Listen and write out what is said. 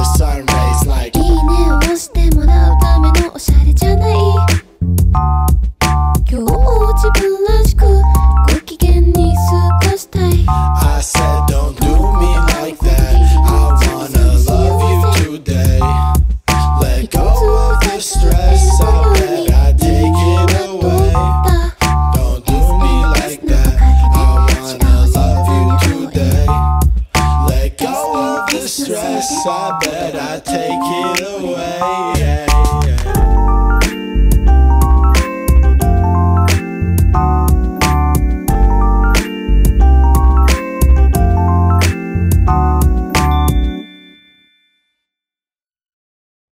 the side I bet I take it away.